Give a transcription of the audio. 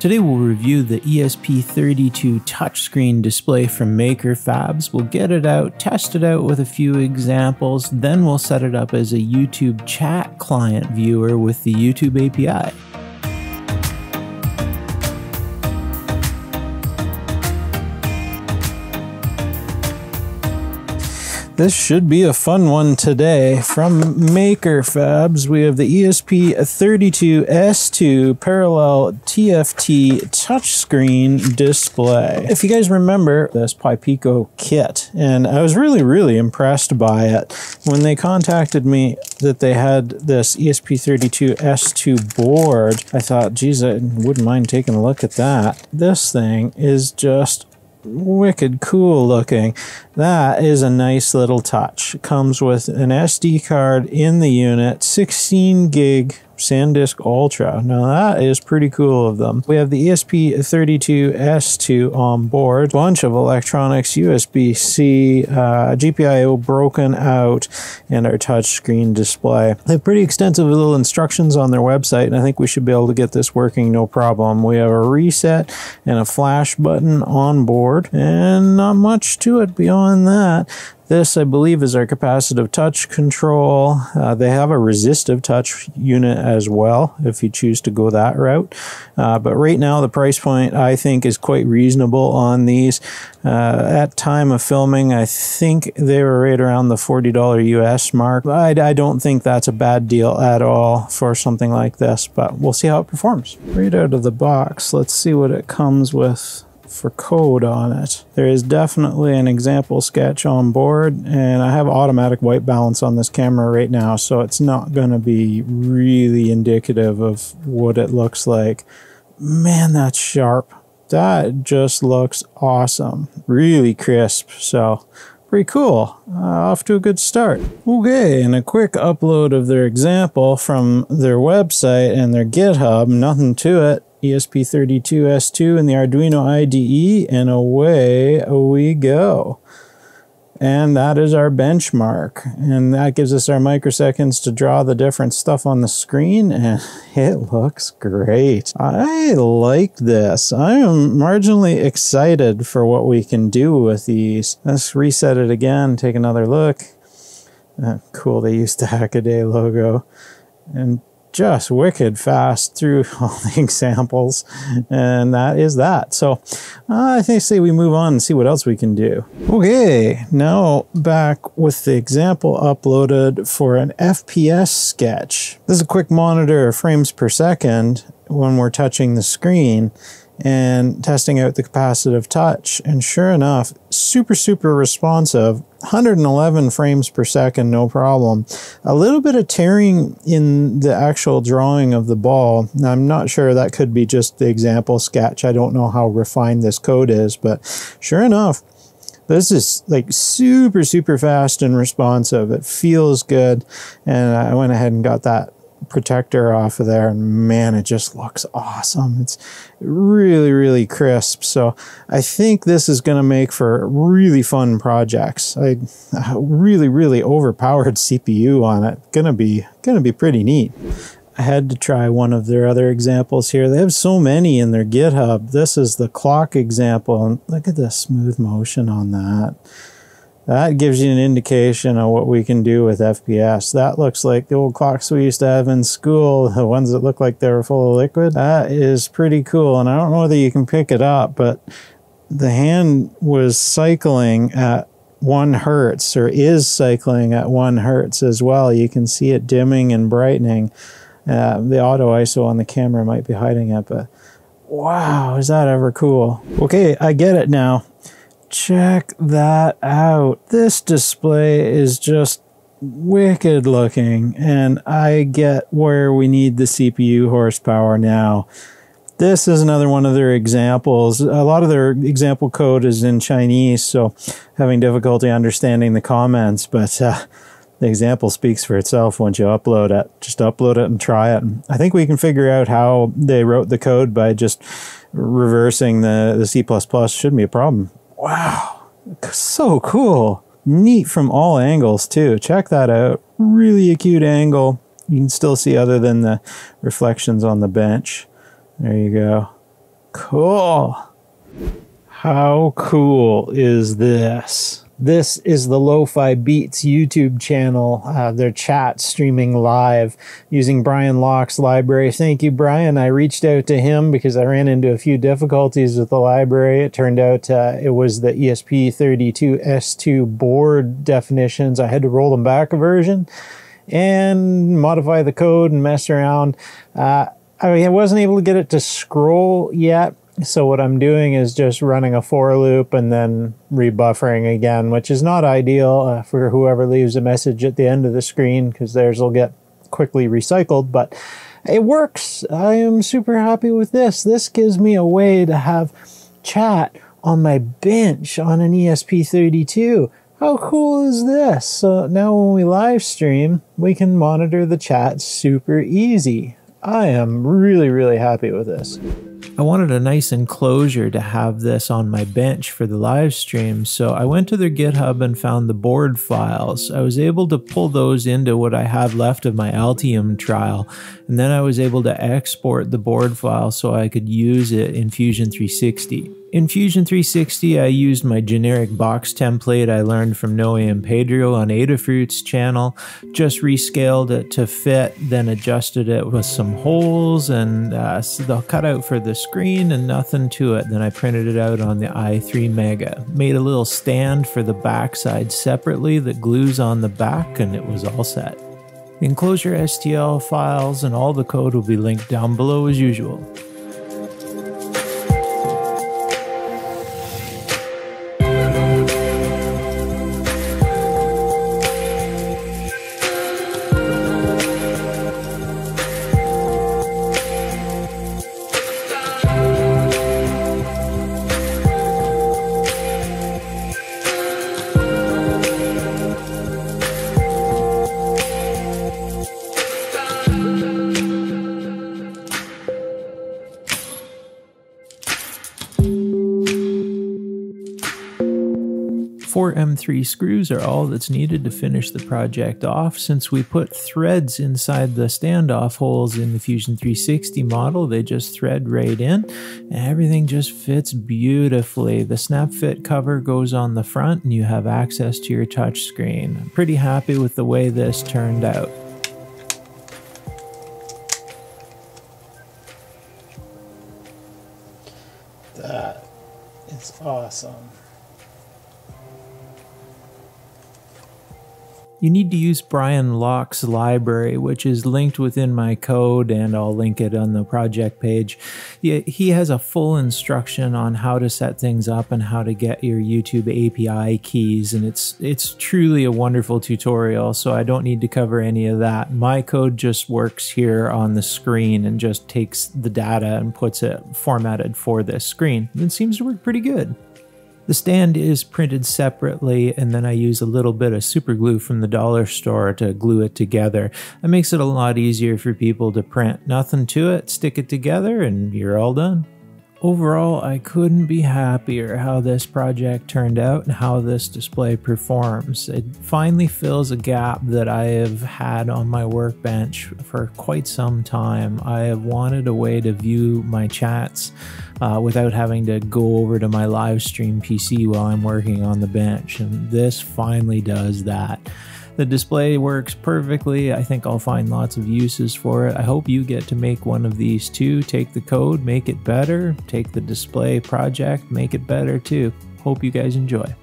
Today we'll review the ESP32 touchscreen display from Makerfabs. We'll get it out, test it out with a few examples, then we'll set it up as a YouTube chat client viewer with the YouTube API. This should be a fun one today. From Makerfabs, we have the ESP32S2 parallel TFT touchscreen display. If you guys remember this PiPico kit, and I was really, really impressed by it. When they contacted me that they had this ESP32S2 board, I thought, geez, I wouldn't mind taking a look at that. This thing is just wicked cool looking. That is a nice little touch. It comes with an SD card in the unit, 16 gig SanDisk Ultra. Now that is pretty cool of them. We have the ESP32S2 on board, bunch of electronics, USB-C, uh, GPIO broken out, and our touchscreen display. They have pretty extensive little instructions on their website, and I think we should be able to get this working no problem. We have a reset and a flash button on board, and not much to it beyond that. This, I believe, is our capacitive touch control. Uh, they have a resistive touch unit as well, if you choose to go that route. Uh, but right now, the price point, I think, is quite reasonable on these. Uh, at time of filming, I think they were right around the $40 US mark. I, I don't think that's a bad deal at all for something like this, but we'll see how it performs. Right out of the box, let's see what it comes with for code on it. There is definitely an example sketch on board and I have automatic white balance on this camera right now so it's not going to be really indicative of what it looks like. Man, that's sharp. That just looks awesome. Really crisp. So pretty cool. Uh, off to a good start. Okay, and a quick upload of their example from their website and their GitHub. Nothing to it. ESP32S2 and the Arduino IDE, and away we go. And that is our benchmark. And that gives us our microseconds to draw the different stuff on the screen. And it looks great. I like this. I am marginally excited for what we can do with these. Let's reset it again, take another look. Uh, cool, they used the Hackaday logo. And just wicked fast through all the examples and that is that so uh, I think say we move on and see what else we can do okay now back with the example uploaded for an FPS sketch this is a quick monitor of frames per second when we're touching the screen and testing out the capacitive touch. And sure enough, super, super responsive. 111 frames per second, no problem. A little bit of tearing in the actual drawing of the ball. I'm not sure that could be just the example sketch. I don't know how refined this code is, but sure enough, this is like super, super fast and responsive. It feels good. And I went ahead and got that protector off of there and man it just looks awesome it's really really crisp so i think this is going to make for really fun projects i really really overpowered cpu on it gonna be gonna be pretty neat I had to try one of their other examples here. They have so many in their GitHub. This is the clock example, and look at the smooth motion on that. That gives you an indication of what we can do with FPS. That looks like the old clocks we used to have in school, the ones that look like they were full of liquid. That is pretty cool. And I don't know whether you can pick it up, but the hand was cycling at one hertz or is cycling at one hertz as well. You can see it dimming and brightening. Uh, the auto ISO on the camera might be hiding it, but wow, is that ever cool? Okay, I get it now. Check that out. This display is just wicked looking, and I get where we need the CPU horsepower now. This is another one of their examples. A lot of their example code is in Chinese, so having difficulty understanding the comments, but uh, the example speaks for itself once you upload it. Just upload it and try it. I think we can figure out how they wrote the code by just reversing the, the C++. Shouldn't be a problem. Wow, so cool. Neat from all angles too. Check that out. Really acute angle. You can still see other than the reflections on the bench. There you go. Cool. How cool is this? This is the Lo-Fi Beats YouTube channel. Uh, their chat streaming live using Brian Lough's library. Thank you, Brian. I reached out to him because I ran into a few difficulties with the library. It turned out uh, it was the ESP32S2 board definitions. I had to roll them back a version and modify the code and mess around. Uh, I wasn't able to get it to scroll yet so what I'm doing is just running a for loop and then rebuffering again, which is not ideal uh, for whoever leaves a message at the end of the screen because theirs will get quickly recycled, but it works. I am super happy with this. This gives me a way to have chat on my bench on an ESP32. How cool is this? So now when we live stream, we can monitor the chat super easy. I am really, really happy with this. I wanted a nice enclosure to have this on my bench for the live stream, so I went to their GitHub and found the board files. I was able to pull those into what I had left of my Altium trial, and then I was able to export the board file so I could use it in Fusion 360. In Fusion 360, I used my generic box template I learned from Noe and Pedro on Adafruit's channel, just rescaled it to fit, then adjusted it with some holes and uh, the cutout for the screen and nothing to it. Then I printed it out on the i3 Mega. Made a little stand for the backside separately that glues on the back and it was all set. Enclosure STL files and all the code will be linked down below as usual. 4 M3 screws are all that's needed to finish the project off. Since we put threads inside the standoff holes in the Fusion 360 model, they just thread right in and everything just fits beautifully. The snap fit cover goes on the front and you have access to your touch screen. I'm pretty happy with the way this turned out. That is awesome. You need to use Brian Lough's library, which is linked within my code, and I'll link it on the project page. He has a full instruction on how to set things up and how to get your YouTube API keys, and it's it's truly a wonderful tutorial. So I don't need to cover any of that. My code just works here on the screen and just takes the data and puts it formatted for this screen. It seems to work pretty good. The stand is printed separately, and then I use a little bit of super glue from the dollar store to glue it together. It makes it a lot easier for people to print. Nothing to it, stick it together, and you're all done. Overall, I couldn't be happier how this project turned out and how this display performs. It finally fills a gap that I have had on my workbench for quite some time. I have wanted a way to view my chats uh, without having to go over to my live stream PC while I'm working on the bench, and this finally does that. The display works perfectly. I think I'll find lots of uses for it. I hope you get to make one of these too. Take the code, make it better. Take the display project, make it better too. Hope you guys enjoy.